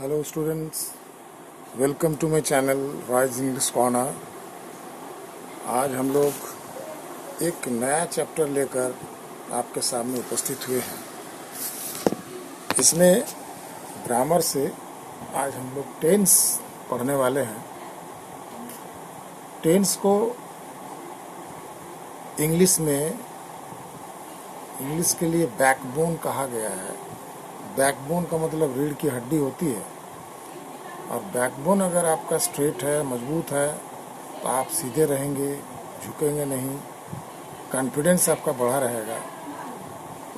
Hello students welcome to my channel rise English corner आज हम लोग एक नया चैप्टर लेकर आपके सामने उपस्थित हुए हैं। इसमें ग्रामर से आज हम लोग टेंस पढ़ने वाले हैं। टेंस को इंग्लिश में इंग्लिश के लिए बैकबोन कहा गया है। बैकबोन का मतलब रीढ़ की हड्डी होती है। और बैकबोन अगर आपका स्ट्रेट है, मज़बूत है तो आप सीधे रहेंगे, झुकेंगे नहीं कॉन्फिडेंस आपका बढ़ा रहेगा।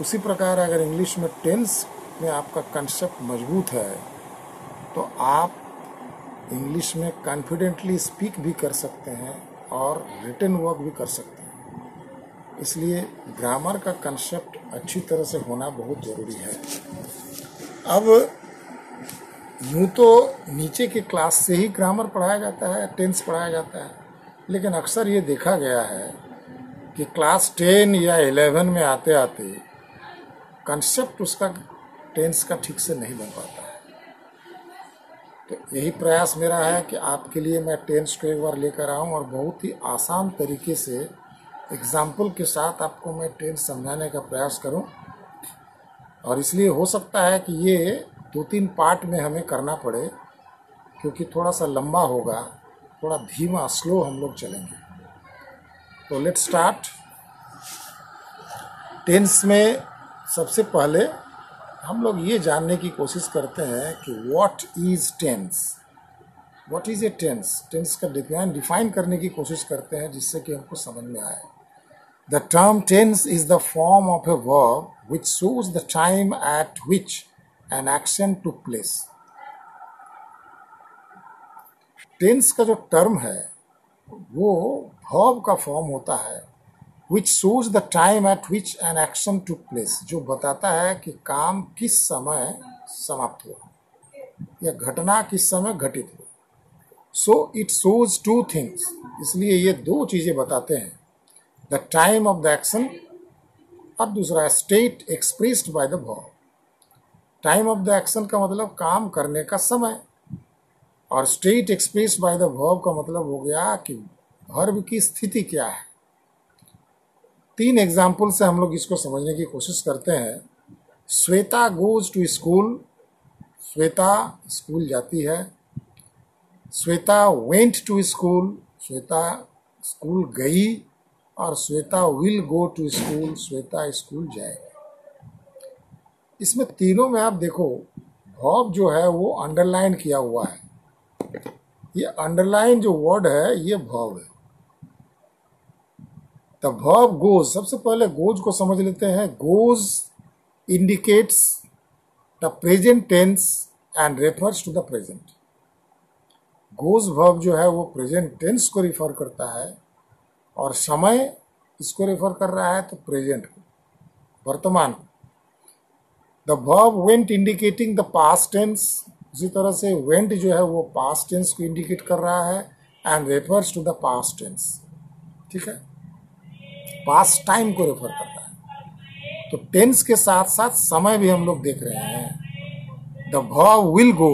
उसी प्रकार अगर इंग्लिश में टेंस में आपका कंसेप्ट मज़बूत है तो आप इंग्लिश में कॉन्फिडेंटली स्पीक भी कर सकते हैं और रिटर्न वर्क भी कर सकते हैं। इसलिए ग्रामर का कंसेप्ट अच्छी तरह से होना बहुत ज़रूरी है। अब यूँ तो नीचे के क्लास से ही ग्रामर पढ़ाया जाता है, टेंस पढ़ाया जाता है, लेकिन अक्सर ये देखा गया है कि क्लास टेन या इलेवन में आते आते कंसेप्ट उसका टेंस का ठीक से नहीं बन पाता है। तो यही प्रयास मेरा है कि आपके लिए मैं टेंस को एक बार लेकर आऊँ और बहुत ही आसान तरीके से एग्ज़ाम्पल के साथ आपको मैं टेंस समझाने का प्रयास करूँ। और इसलिए हो सकता है कि ये दो तीन पार्ट में हमें करना पड़े, क्योंकि थोड़ा सा लंबा होगा, थोड़ा धीमा, स्लो हम लोग चलेंगे। तो लेट स्टार्ट टेंस में सबसे पहले हम लोग ये जानने की कोशिश करते हैं कि what is tense what is a tense tense का डिफाइन डिफाइन करने की कोशिश करते हैं जिससे कि हमको समझ में आए। The term tense is the form of a verb which shows the time at which an action took place. Tense का जो टर्म है, वो verb का फॉर्म होता है, which shows the time at which an action took place, जो बताता है कि काम किस समय समाप्त हुआ, या घटना किस समय घटित हुई so it shows two things इसलिए ये दो चीज़ें बताते हैं the time of the action और दूसरा state expressed by the verb time of the action का मतलब काम करने का समय और state express by the verb का मतलब हो गया कि वर्ब की स्थिति क्या है। तीन एग्ज़ाम्पल से हम लोग इसको समझने की कोशिश करते हैं। Shweta goes to school Shweta school जाती है। Shweta went to school Shweta school गई। और Shweta will go to school Shweta school जाएगा। इसमें तीनों में आप देखो भॉब जो है वो अंडरलाइन किया हुआ है। ये अंडरलाइन जो वर्ड है, ये भॉब है। द भॉब गोज सबसे पहले गोज को समझ लेते हैं। Goes indicates the present tense and refers to the present goes भॉब जो है वो प्रेजेंट टेंस को रिफर करता है। और समय इसको रेफर कर रहा है तो प्रेजेंट को, वर्तमान को। The verb went indicating the past tense उसी तरह से वेंट जो है वो पास्ट टेंस को इंडिकेट कर रहा है and refers to the past tense ठीक है? पास्ट टाइम को रेफर कर रहा है। तो टेंस के साथ साथ समय भी हम लोग देख रहे हैं। The verb will go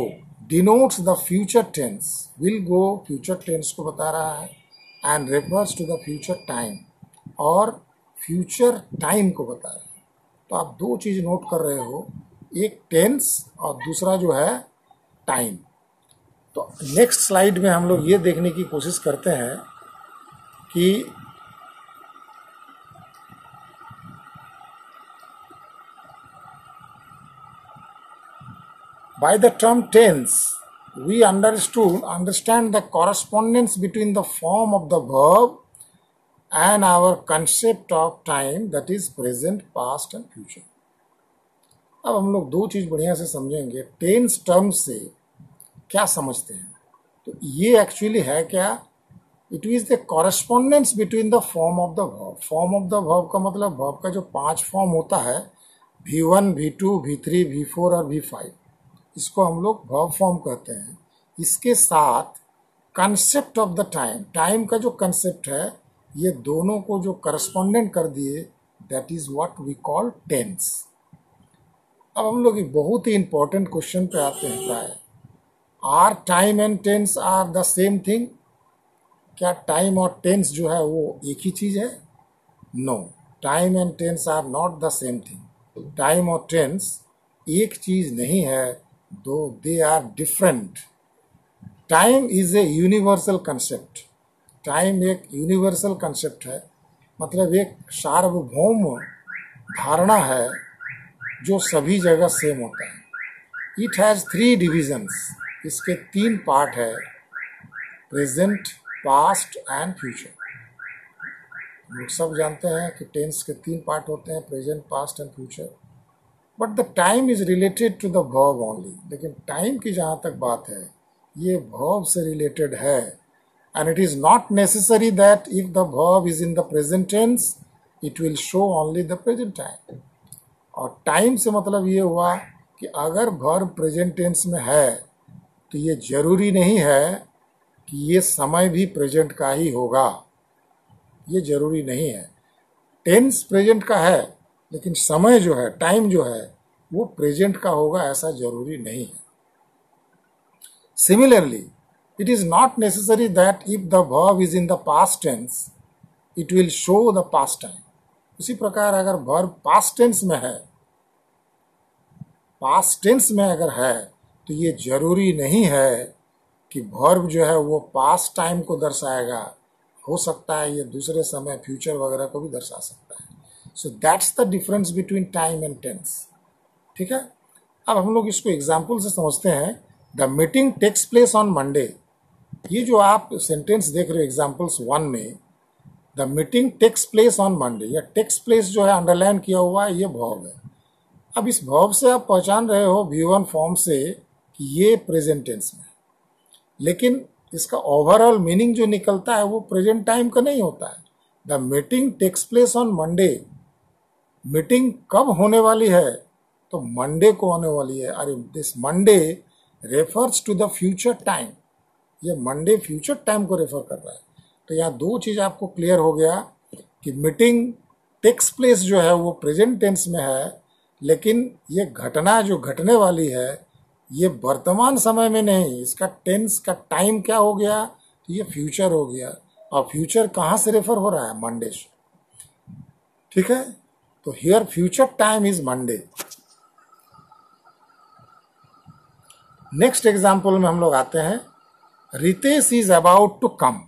denotes the future tense will go future tense को बता रहा है। And refers to the future time और फ्यूचर टाइम को बता रहे तो आप दो चीज़ नोट कर रहे हो, एक टेंस और दूसरा जो है टाइम तो नेक्स्ट स्लाइड में हम लोग ये देखने की कोशिश करते हैं कि by the term tense we understood, understand the correspondence between the form of the verb and our concept of time, that is present, past and future. अब हम लोग दो चीज़ बढ़िया से समझेंगे। टेंस टर्म से क्या समझते हैं? तो ये एक्चुअली है क्या? It is the correspondence between the form of the verb form of the verb का मतलब वर्ब का जो पाँच फॉर्म होता है V one V two V three V four और वी फाइव इसको हम लोग वर्ब फॉर्म कहते हैं। इसके साथ concept of the time time का जो कंसेप्ट है, ये दोनों को जो करस्पॉन्डेंट कर दिए that is what we call tense अब हम लोग बहुत ही इंपॉर्टेंट क्वेश्चन पे आते हैं प्राय। Are time and tense are the same thing क्या टाइम और टेंस जो है, वो एक ही चीज़ है? No time and tense are not the same thing time और टेंस एक चीज़ नहीं है दो they are different time is a universal concept time एक यूनिवर्सल कंसेप्ट है। मतलब एक सार्वभौम धारणा है जो सभी जगह सेम होता है। इट हैज़ थ्री डिविजन्स इसके तीन पार्ट है। प्रेजेंट पास्ट एंड फ्यूचर लोग सब जानते हैं कि टेंस के तीन पार्ट होते हैं। Present past and future but the time is related to the verb only लेकिन टाइम की जहाँ तक बात है, ये वर्ब से रिलेटेड है। And it is not necessary that if the verb is in the present tense it will show only the present time और टाइम से मतलब ये हुआ कि अगर वर्ब प्रेजेंट टेंस में है तो ये ज़रूरी नहीं है कि ये समय भी प्रेजेंट का ही होगा। ये ज़रूरी नहीं है। टेंस प्रेजेंट का है लेकिन समय जो है टाइम जो है, वो प्रेजेंट का होगा ऐसा ज़रूरी नहीं है। Similarly it is not necessary that if the verb is in the past tense it will show the past time उसी प्रकार अगर वर्ब पास्ट टेंस में है पास्ट टेंस में अगर है तो ये ज़रूरी नहीं है कि वर्ब जो है वो पास्ट टाइम को दर्शाएगा। हो सकता है ये दूसरे समय फ्यूचर वगैरह को भी दर्शा सकता है। So that's the difference between time and tense ठीक है? अब हम लोग इसको एग्ज़ाम्पल से समझते हैं। The meeting takes place on Monday ये जो आप सेंटेंस देख रहे हो एग्जाम्पल्स वन में the meeting takes place on Monday या टेक्स प्लेस जो है अंडरलाइन किया हुआ है, ये भाव है। अब इस भाव से आप पहचान रहे हो वी वन फॉर्म से कि ये प्रेजेंट टेंस में लेकिन इसका ओवरऑल मीनिंग जो निकलता है, वो प्रेजेंट टाइम का नहीं होता है। The meeting takes place on Monday meeting कब होने वाली है? तो मंडे को होने वाली है। अरे this Monday refers to the future time ये मंडे फ्यूचर टाइम को रेफर कर रहा है। तो यहाँ दो चीज़ आपको क्लियर हो गया कि मीटिंग टेक्स प्लेस जो है, वो प्रेजेंट टेंस में है, लेकिन ये घटना जो घटने वाली है, ये वर्तमान समय में नहीं, इसका टेंस का टाइम क्या हो गया? तो ये फ्यूचर हो गया। और फ्यूचर कहाँ से रेफर हो रहा है? मंडे से। ठीक है? तो here future time is Monday next example में हम लोग आते हैं। Ritesh is about to come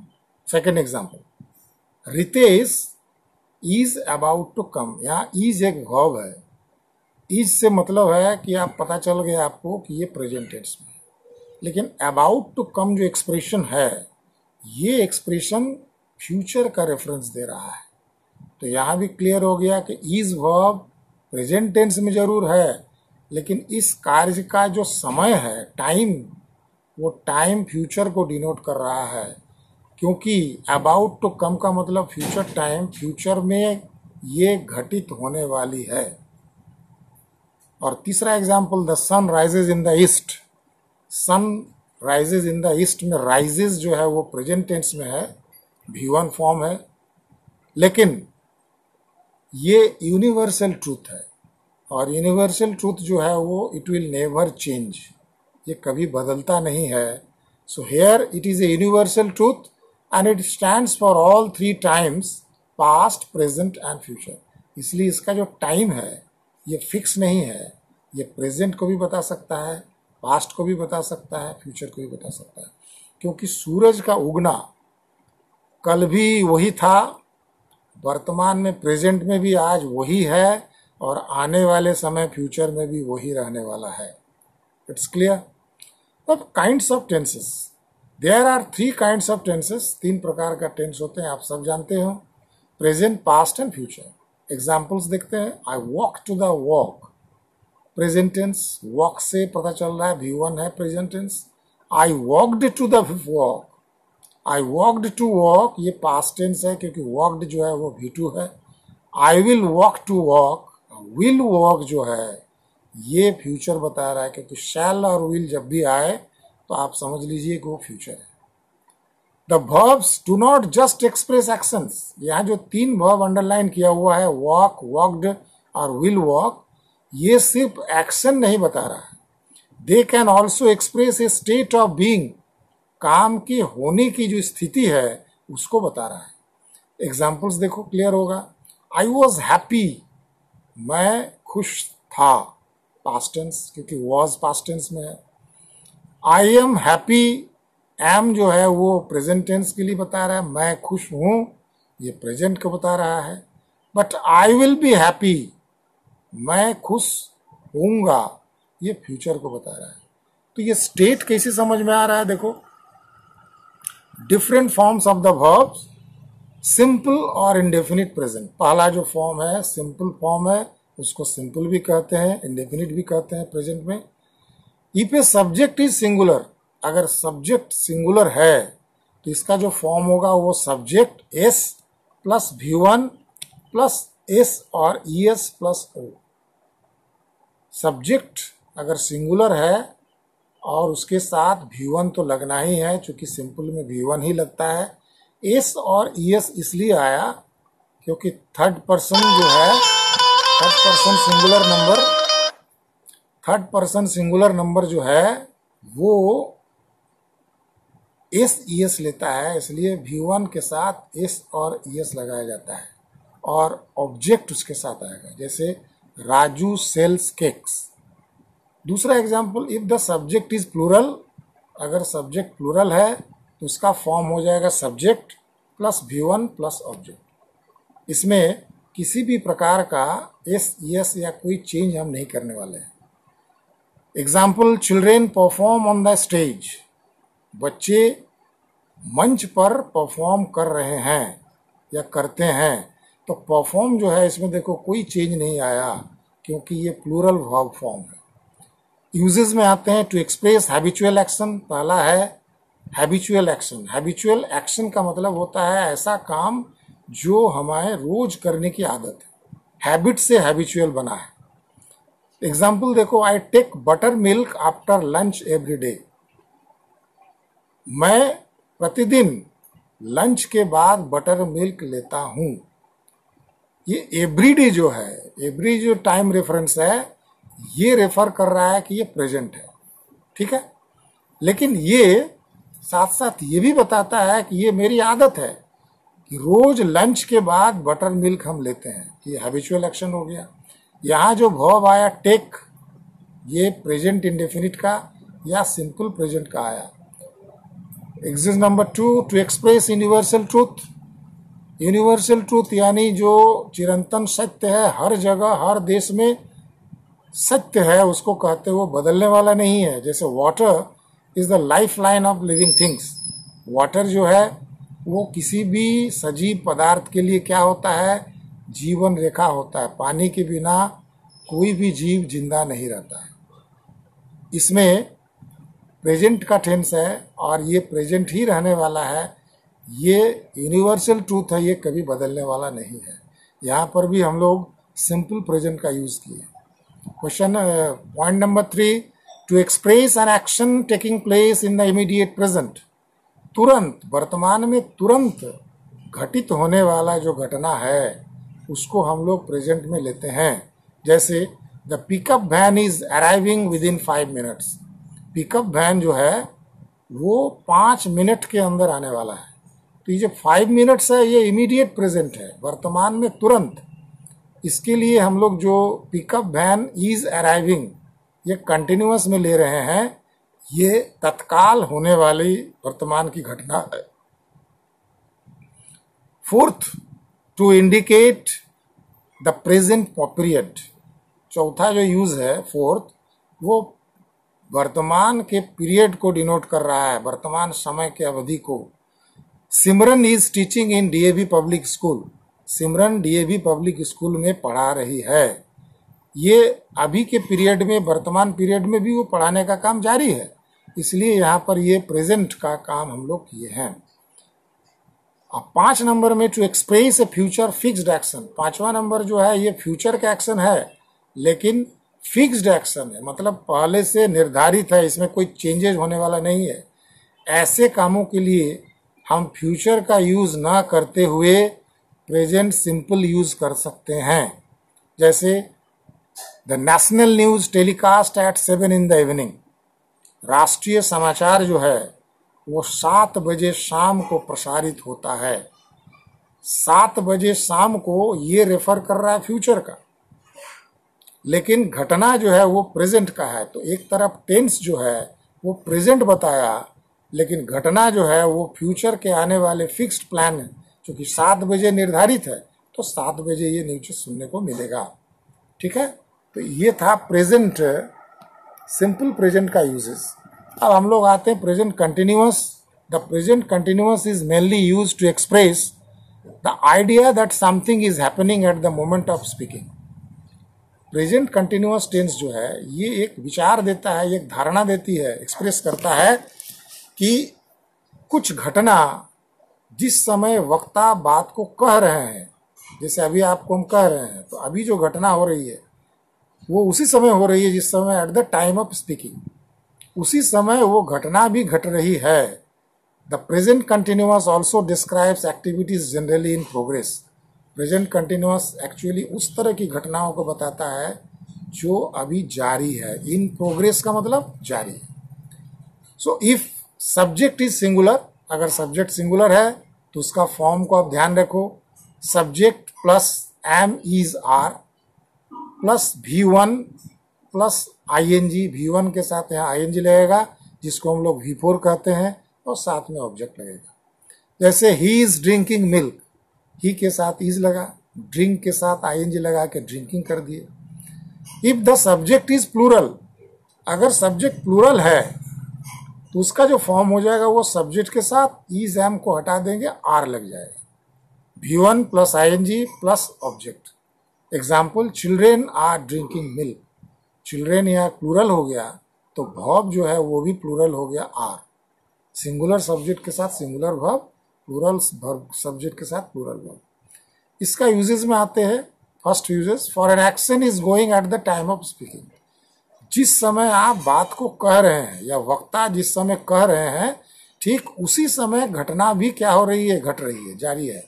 second example Ritesh is about to come यहाँ इज़ एक भाव है। इज़ से मतलब है कि आप पता चल गया आपको कि ये प्रेजेंट टेंस में लेकिन अबाउट टू कम जो एक्सप्रेशन है, ये एक्सप्रेशन फ्यूचर का रेफरेंस दे रहा है। तो यहाँ भी क्लियर हो गया कि इज़ वर्ब प्रेजेंट टेंस में ज़रूर है, लेकिन इस कार्य का जो समय है टाइम वो टाइम फ्यूचर को डिनोट कर रहा है। क्योंकि अबाउट टू कम का मतलब फ्यूचर टाइम फ्यूचर में ये घटित होने वाली है। और तीसरा example the sun rises in the east sun rises in the east में राइजेज जो है, वो प्रेजेंट टेंस में है भी फॉर्म है। लेकिन ये यूनिवर्सल ट्रूथ है। और यूनिवर्सल ट्रूथ जो है वो इट विल नेवर चेंज ये कभी बदलता नहीं है। So here it is a universal truth and it stand for all three times past present and future इसलिए इसका जो टाइम है, ये फिक्स नहीं है। ये प्रेजेंट को भी बता सकता है पास्ट को भी बता सकता है फ्यूचर को भी बता सकता है। क्योंकि सूरज का उगना कल भी वही था वर्तमान में, प्रेजेंट में भी आज वही है और आने वाले समय, फ्यूचर में भी वही रहने वाला है। इट्स क्लियर अब kinds of tenses there are three kinds of tenses तीन प्रकार का टेंस होते हैं, आप सब जानते हो। Present past and future examples देखते हैं। I walk to the walk present tense walk से पता चल रहा है वी वन है present tense I walked to the walk I walked to walk ये पास्ट टेंस है, क्योंकि वॉकड जो है वो वी टू है। I will walk to walk will walk जो है, ये फ्यूचर बता रहा है, क्योंकि शैल और विल जब भी आए तो आप समझ लीजिए कि वो फ्यूचर है। The verbs do not just express actions यहाँ जो तीन वर्ब अंडरलाइन किया हुआ है वॉक वॉकड और विल वॉक ये सिर्फ़ एक्शन नहीं बता रहा है। They can also express a state of being काम के, होने की जो स्थिति है, उसको बता रहा है। एग्जाम्पल्स देखो क्लियर होगा। आई वॉज़ हैप्पी मैं खुश था। पास्ट टेंस क्योंकि वॉज़ पास्ट टेंस में है। आई एम हैप्पी एम जो है, वो प्रेजेंट टेंस के लिए बता रहा है। मैं खुश हूँ। ये प्रेजेंट को बता रहा है। But I will be happy मैं खुश होऊँगा। ये फ्यूचर को बता रहा है। तो ये स्टेट कैसे समझ में आ रहा है? देखो different forms of the verbs simple और इंडेफिनिट प्रेजेंट पहला जो फॉर्म है सिंपल फॉर्म है, उसको सिंपल भी कहते हैं इंडेफिनिट भी कहते हैं प्रेजेंट में। If a subject is singular अगर सब्जेक्ट सिंगुलर है तो इसका जो फॉर्म होगा वो subject S plus V one plus S और E S plus O subject अगर सिंगुलर है और उसके साथ वी वन तो लगना ही है क्योंकि सिंपल में वी वन ही लगता है। एस और ई एस इसलिए आया क्योंकि थर्ड पर्सन जो है third person singular number third person singular number जो है, वो एस ई एस लेता है, इसलिए वी वन के साथ एस और ई एस लगाया जाता है। और ऑब्जेक्ट उसके साथ आएगा, जैसे राजू सेल्स केक्स। दूसरा example if the subject is plural अगर सब्जेक्ट प्लूरल है तो उसका फॉर्म हो जाएगा subject plus V one plus object इसमें किसी भी प्रकार का एस यस या कोई चेंज हम नहीं करने वाले हैं. Example children perform on the stage बच्चे मंच पर परफॉर्म कर रहे हैं या करते हैं. तो परफॉर्म जो है, इसमें देखो कोई चेंज नहीं आया, क्योंकि ये प्लूरल वर्ब फॉर्म है. यूजेस में आते हैं टू एक्सप्रेस हैबिचुअल एक्शन पहला है हैबिचुअल एक्शन हैबिचुअल एक्शन का मतलब होता है ऐसा काम जो हमारे रोज करने की आदत है। हैबिट से हैबिचुअल बना है। एग्ज़ाम्पल देखो I take buttermilk after lunch every day मैं प्रतिदिन लंच के बाद बटर मिल्क लेता हूँ। ये एवरी डे जो है एवरी जो टाइम रेफरेंस है ये रेफर कर रहा है कि ये प्रेजेंट है। ठीक है? लेकिन ये साथ साथ ये भी बताता है कि ये मेरी आदत है कि रोज लंच के बाद बटर मिल्क हम लेते हैं। ये हैबिचुअल एक्शन हो गया। यहाँ जो भव आया टेक ये प्रेजेंट इंडेफिनिट का या सिंपल प्रेजेंट का आया। Exit number two to express universal truth universal truth यानी जो चिरंतन सत्य है, हर जगह, हर देश में सत्य है, उसको कहते वो बदलने वाला नहीं है। जैसे water is the lifeline of living things water जो है, वो किसी भी सजीव पदार्थ के लिए क्या होता है? जीवन रेखा होता है। पानी के बिना कोई भी जीव ज़िंदा नहीं रहता है। इसमें प्रेजेंट का टेंस है और ये प्रेजेंट ही रहने वाला है। ये यूनिवर्सल ट्रूथ है, ये कभी बदलने वाला नहीं है। यहाँ पर भी हम लोग सिंपल प्रेजेंट का यूज़ किए question point number three to express an action taking place in the immediate present तुरंत, वर्तमान में तुरंत घटित होने वाला जो घटना है, उसको हम लोग प्रेजेंट में लेते हैं। जैसे the pickup van is arriving within five minutes pickup van जो है, वो पाँच मिनट के अंदर आने वाला है। तो ये जो फाइव मिनट्स है, ये इमीडिएट प्रेजेंट है। वर्तमान में तुरंत। इसके लिए हम लोग जो पिकअप वैन इज़ अराइविंग ये कंटिन्यूस में ले रहे हैं, ये तत्काल होने वाली वर्तमान की घटना है। Fourth to indicate the present period चौथा जो यूज़ है फोर्थ वो वर्तमान के पीरियड को डिनोट कर रहा है, वर्तमान समय के अवधि को। Simran is teaching in DAV public school Simran DAV public school में पढ़ा रही है। ये अभी के पीरियड में, वर्तमान पीरियड में भी वो पढ़ाने का काम जारी है। इसलिए यहाँ पर ये प्रेजेंट का काम हम लोग किए हैं। अब पाँच नंबर में to express a future fixed action पांचवा नंबर जो है, ये फ्यूचर का एक्शन है, लेकिन फिक्स्ड एक्शन है। मतलब पहले से निर्धारित है, इसमें कोई चेंजेज होने वाला नहीं है। ऐसे कामों के लिए हम फ्यूचर का यूज़ ना करते हुए प्रेजेंट सिंपल यूज़ कर सकते हैं। जैसे, the national news telecast at seven in the evening. राष्ट्रीय समाचार जो है, वो सात बजे शाम को प्रसारित होता है। सात बजे शाम को ये रेफर कर रहा है फ्यूचर का। लेकिन घटना जो है, वो प्रेजेंट का है। तो एक तरफ़ टेंस जो है, वो प्रेजेंट बताया, लेकिन घटना जो है, वो फ्यूचर के आने वाले फिक्स्ड प्लान चूँकि सात बजे निर्धारित है तो सात बजे ये न्यूज़ सुनने को मिलेगा। ठीक है? तो ये था प्रेजेंट सिंपल प्रेजेंट का यूजेस अब हम लोग आते हैं present continuous the present continuous is mainly use to express the idea that something is happening at the moment of speaking present continuous tense जो है, ये एक विचार देता है, एक धारणा देती है एक्सप्रेस करता है कि कुछ घटना जिस समय वक्ता बात को कह रहे हैं, जैसे अभी आपको हम कह रहे हैं तो अभी जो घटना हो रही है, वो उसी समय हो रही है जिस समय at the time of speaking उसी समय वो घटना भी घट रही है. The present continuous also describes activities generally in progress present continuous actually उस तरह की घटनाओं को बताता है जो अभी जारी है. इन प्रोग्रेस का मतलब जारी है. So if subject is singular अगर सब्जेक्ट सिंगुलर है तो उसका फॉर्म को आप ध्यान रखो। Subject plus am is are plus V one plus I N G V one के साथ यहाँ आई एन जी लगेगा, जिसको हम लोग वी फोर कहते हैं, और साथ में ऑब्जेक्ट लगेगा। जैसे he is drinking milk he के साथ इज़ लगा ड्रिंक के साथ आई एन जी लगा के ड्रिंकिंग कर दिए। If the subject is plural अगर सब्जेक्ट प्लूरल है उसका जो फॉर्म हो जाएगा वो सब्जेक्ट के साथ इज़ एम को हटा देंगे आर लग जाएगा। V one plus I N G plus object example children are drinking milk children यहाँ प्लूरल हो गया तो भॉब जो है वो भी प्लूरल हो गया आर सिंगुलर सब्जेक्ट के साथ सिंगुलर भॉब प्लूरल सब्जेक्ट के साथ प्लूरल भॉब इसका यूजेज में आते हैं। First uses for an action is going at the time of speaking जिस समय आप बात को कह रहे हैं, या वक्ता जिस समय कह रहे हैं, ठीक उसी समय घटना भी क्या हो रही है, घट रही है, जारी है।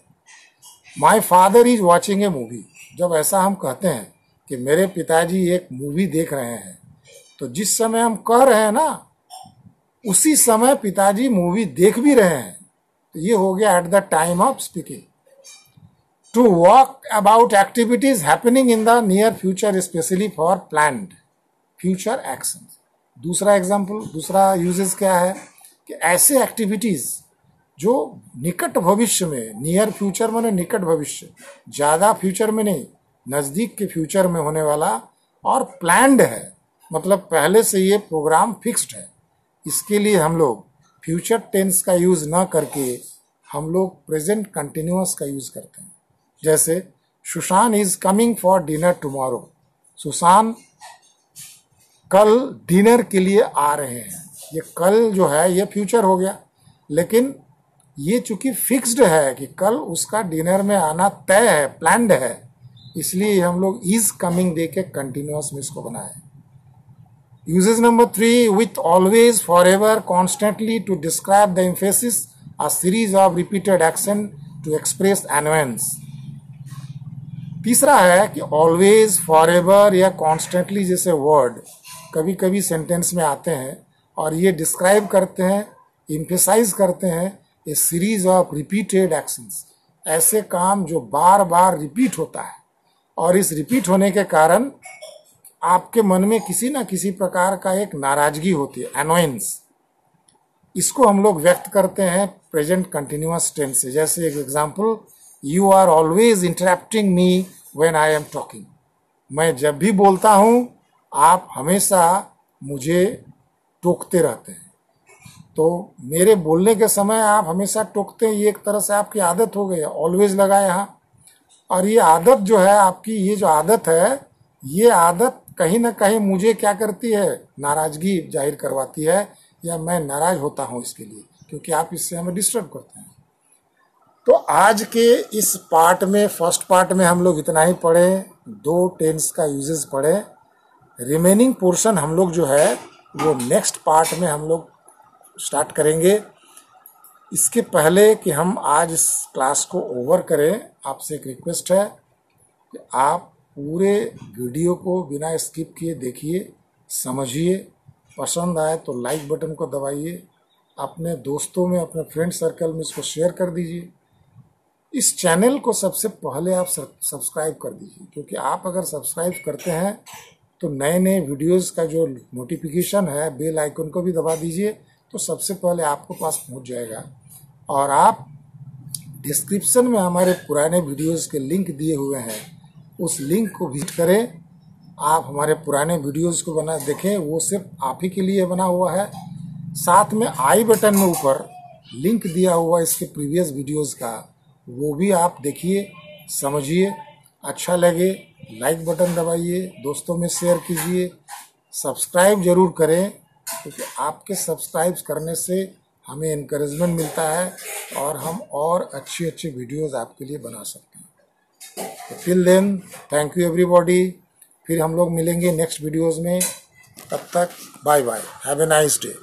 My father is watching a movie जब ऐसा हम कहते हैं कि मेरे पिताजी एक मूवी देख रहे हैं तो जिस समय हम कह रहे हैं ना, उसी समय पिताजी मूवी देख भी रहे हैं। तो ये हो गया at the time of speaking to walk about activities happening in the near future specially for planned future action दूसरा एग्ज़ाम्पल दूसरा यूजेस क्या है? कि ऐसे एक्टिविटीज़ जो निकट भविष्य में नियर फ्यूचर में निकट भविष्य, ज़्यादा फ्यूचर में नहीं, नज़दीक के फ्यूचर में होने वाला और प्लान्ड है। मतलब पहले से ये प्रोग्राम फिक्स्ड है। इसके लिए हम लोग फ्यूचर टेंस का यूज़ ना करके हम लोग प्रेजेंट कंटिन्यूस का यूज़ करते हैं। जैसे Sushan is coming for dinner tomorrow Sushan कल डिनर के लिए आ रहे हैं। ये कल जो है, ये फ्यूचर हो गया। लेकिन ये चूँकि फिक्स्ड है कि कल उसका डिनर में आना तय है प्लान्ड है, इसलिए हम लोग इज़ कमिंग दे के कंटिन्यूस में इसको बनाए। Uses number three with always forever constantly to describe the emphasis a series of repeated action to express annoyance तीसरा है कि ऑलवेज फॉर एवर या कॉन्स्टेंटली जैसे वर्ड कभी कभी सेंटेंस में आते हैं और ये डिस्क्राइब करते हैं इम्फेसाइज करते हैं a series of repeated actions ऐसे काम जो बार बार रिपीट होता है और इस रिपीट होने के कारण आपके मन में किसी ना किसी प्रकार का एक नाराज़गी होती है एनोइंस इसको हम लोग व्यक्त करते हैं प्रेजेंट कंटिन्यूस टेंस से। जैसे एक example you are always interrupting me when I am talking मैं जब भी बोलता हूँ आप हमेशा मुझे टोकते रहते हैं। तो मेरे बोलने के समय आप हमेशा टोकते हैं, ये एक तरह से आपकी आदत हो गई है ऑलवेज लगा यहाँ और ये आदत जो है आपकी, ये जो आदत है, ये आदत कहीं ना कहीं मुझे क्या करती है, नाराज़गी ज़ाहिर करवाती है, या मैं नाराज़ होता हूँ इसके लिए, क्योंकि आप इससे हमें डिस्टर्ब करते हैं। तो आज के इस पार्ट में फ़र्स्ट पार्ट में हम लोग इतना ही पढ़े, दो टेंस का यूजेस पढ़े। रिमेनिंग पोर्शन हम लोग जो है, वो नेक्स्ट पार्ट में हम लोग स्टार्ट करेंगे। इसके पहले कि हम आज इस क्लास को ओवर करें, आपसे एक रिक्वेस्ट है कि आप पूरे वीडियो को बिना स्किप किए देखिए, समझिए, पसंद आए तो लाइक बटन को दबाइए, अपने दोस्तों में, अपने फ्रेंड सर्कल में इसको शेयर कर दीजिए। इस चैनल को सबसे पहले आप सब्सक्राइब कर दीजिए, क्योंकि आप अगर सब्सक्राइब करते हैं तो नए नए वीडियोस का जो नोटिफिकेशन है बेल आइकन को भी दबा दीजिए तो सबसे पहले आपको पास पहुँच जाएगा। और आप डिस्क्रिप्शन में हमारे पुराने वीडियोस के लिंक दिए हुए हैं। उस लिंक को विज़िट करें। आप हमारे पुराने वीडियोस को बना, देखें, वो सिर्फ़ आप ही के लिए बना हुआ है। साथ में आई बटन में ऊपर लिंक दिया हुआ इसके प्रीवियस वीडियोस का। वो भी आप देखिए, समझिए अच्छा लगे। लाइक बटन दबाइए, दोस्तों में शेयर कीजिए, सब्सक्राइब ज़रूर करें, क्योंकि आपके सब्सक्राइब करने से हमें इनक्रेजमेंट मिलता है और हम और अच्छी अच्छी वीडियोस आपके लिए बना सकते हैं। तो till then thank you everybody फिर हम लोग मिलेंगे नेक्स्ट वीडियोस में। तब तक bye bye have a nice day